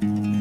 you